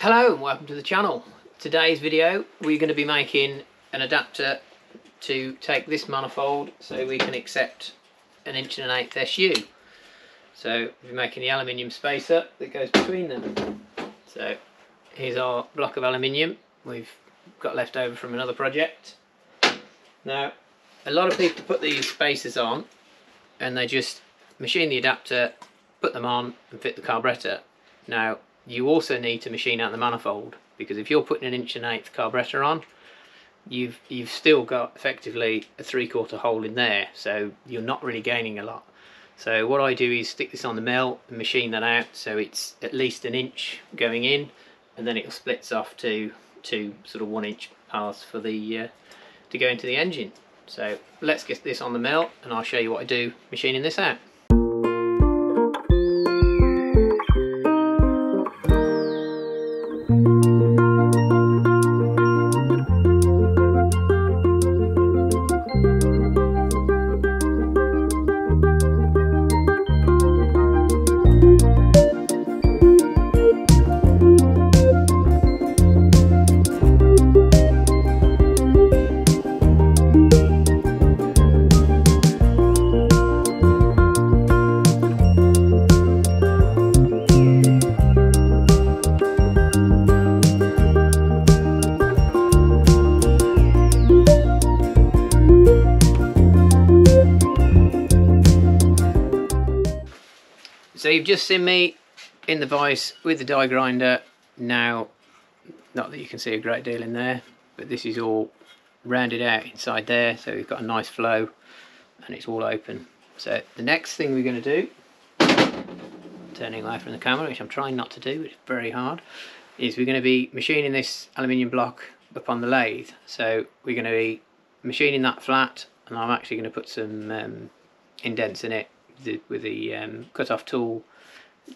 Hello and welcome to the channel. Today's video we're going to be making an adapter to take this manifold so we can accept an inch and an eighth SU. So we're making the aluminium spacer that goes between them. So here's our block of aluminium we've got left over from another project. Now a lot of people put these spacers on and they just machine the adapter, put them on and fit the carburettor. Now you also need to machine out the manifold because if you're putting an inch and eighth carburetor on you've you've still got effectively a three quarter hole in there so you're not really gaining a lot. So what I do is stick this on the mill and machine that out so it's at least an inch going in and then it splits off to two sort of one inch paths for the uh, to go into the engine. So let's get this on the mill and I'll show you what I do machining this out you've just seen me in the vise with the die grinder. Now, not that you can see a great deal in there, but this is all rounded out inside there. So we've got a nice flow and it's all open. So the next thing we're going to do, turning away from the camera, which I'm trying not to do, it's very hard, is we're going to be machining this aluminium block upon the lathe. So we're going to be machining that flat and I'm actually going to put some um, indents in it the, with the um, cut-off tool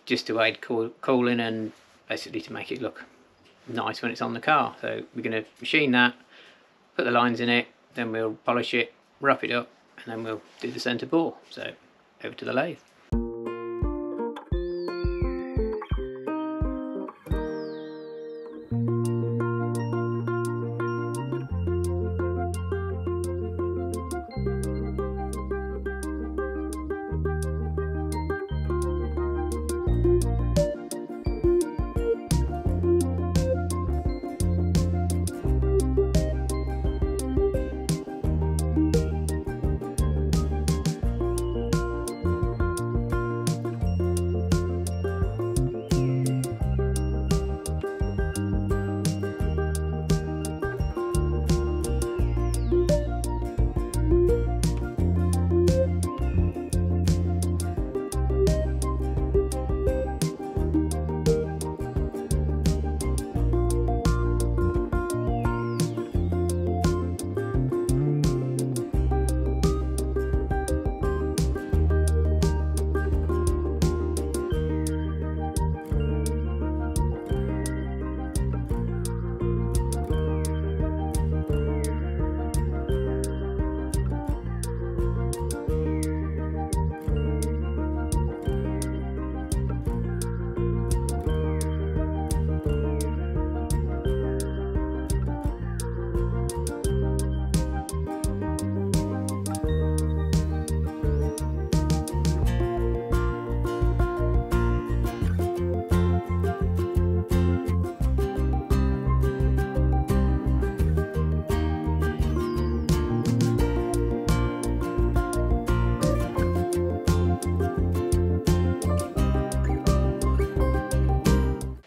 just to aid cool, cooling and basically to make it look nice when it's on the car. So we're going to machine that, put the lines in it, then we'll polish it, wrap it up, and then we'll do the centre bore. So over to the lathe.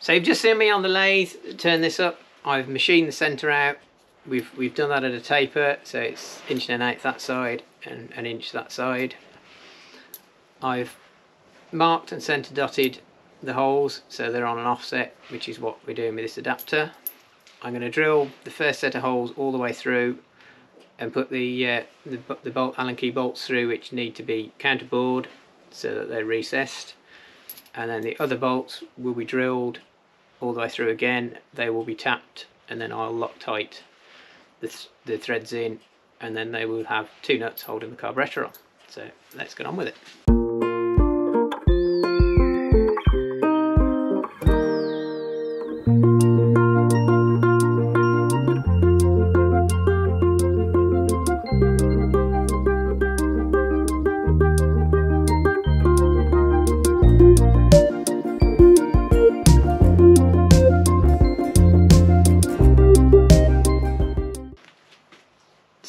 So you've just seen me on the lathe turn this up. I've machined the centre out. We've we've done that at a taper, so it's inch and an eighth that side and an inch that side. I've marked and centre dotted the holes so they're on an offset, which is what we're doing with this adapter. I'm going to drill the first set of holes all the way through and put the, uh, the, the bolt Allen key bolts through which need to be counterbored so that they're recessed and then the other bolts will be drilled all the way through again they will be tapped and then I'll Loctite the, th the threads in and then they will have two nuts holding the carburetor on. So let's get on with it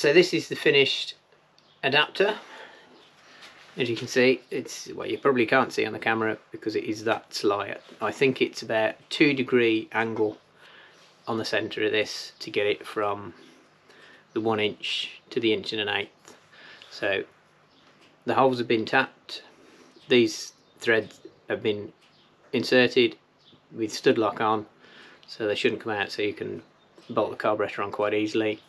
so this is the finished adapter. As you can see it's well you probably can't see on the camera because it is that slight I think it's about two degree angle on the center of this to get it from the one inch to the inch and an eighth. So the holes have been tapped. These threads have been inserted with stud lock on so they shouldn't come out so you can bolt the carburetor on quite easily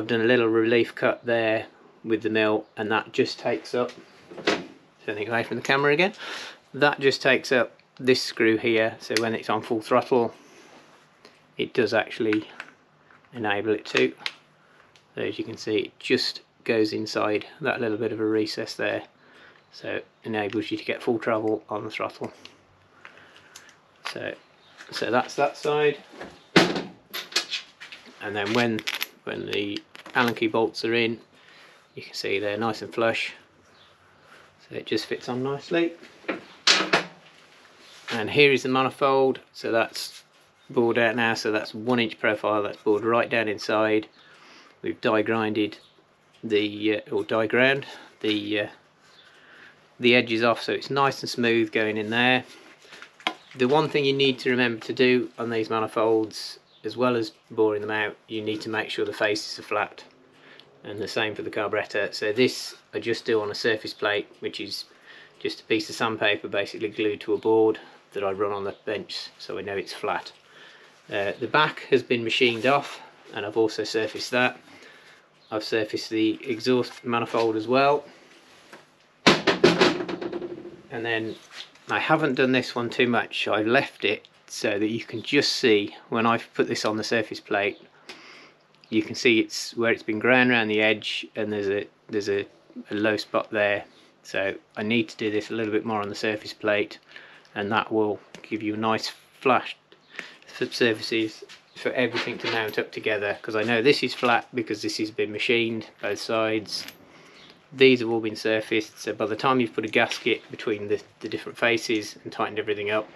I've done a little relief cut there with the mill and that just takes up turning away from the camera again that just takes up this screw here. So when it's on full throttle it does actually enable it to. So as you can see it just goes inside that little bit of a recess there. So enables you to get full travel on the throttle. So so that's that side. And then when when the allen key bolts are in. You can see they're nice and flush. So it just fits on nicely. And here is the manifold. So that's bored out now. So that's one inch profile that's bored right down inside. We've die grinded the uh, or die ground the uh, the edges off. So it's nice and smooth going in there. The one thing you need to remember to do on these manifolds as well as boring them out you need to make sure the faces are flat. And the same for the carburettor so this I just do on a surface plate which is just a piece of sandpaper basically glued to a board that I run on the bench so I know it's flat. Uh, the back has been machined off and I've also surfaced that. I've surfaced the exhaust manifold as well. And then I haven't done this one too much. I've left it so that you can just see when I've put this on the surface plate you can see it's where it's been ground around the edge and there's a there's a, a low spot there. So I need to do this a little bit more on the surface plate and that will give you a nice flash surfaces for everything to mount up together because I know this is flat because this has been machined both sides these have all been surfaced so by the time you've put a gasket between the, the different faces and tightened everything up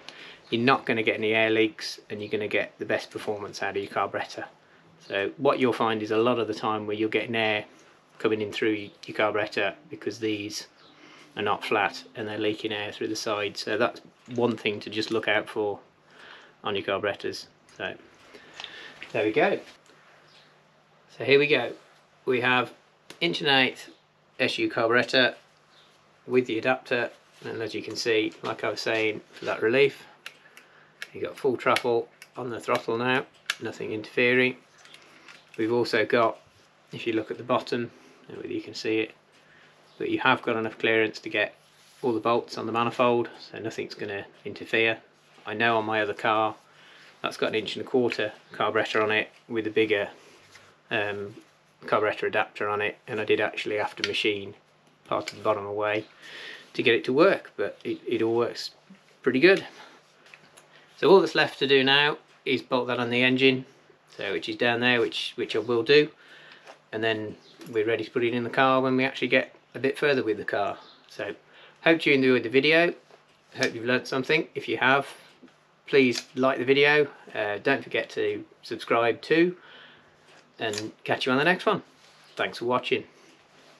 you're not going to get any air leaks and you're going to get the best performance out of your carburetor so what you'll find is a lot of the time where you're getting air coming in through your carburetor because these are not flat and they're leaking air through the side. So that's one thing to just look out for on your carburetors. So there we go. So here we go. We have inch and eighth SU carburetor with the adapter and as you can see like I was saying for that relief you've got full truffle on the throttle now nothing interfering We've also got, if you look at the bottom, whether you can see it, but you have got enough clearance to get all the bolts on the manifold, so nothing's going to interfere. I know on my other car, that's got an inch and a quarter carburetor on it with a bigger um, carburetor adapter on it, and I did actually have to machine part of the bottom away to get it to work, but it, it all works pretty good. So all that's left to do now is bolt that on the engine so which is down there which which I will do and then we're ready to put it in the car when we actually get a bit further with the car. So hope you enjoyed the video. Hope you've learnt something. If you have please like the video. Uh, don't forget to subscribe too and catch you on the next one. Thanks for watching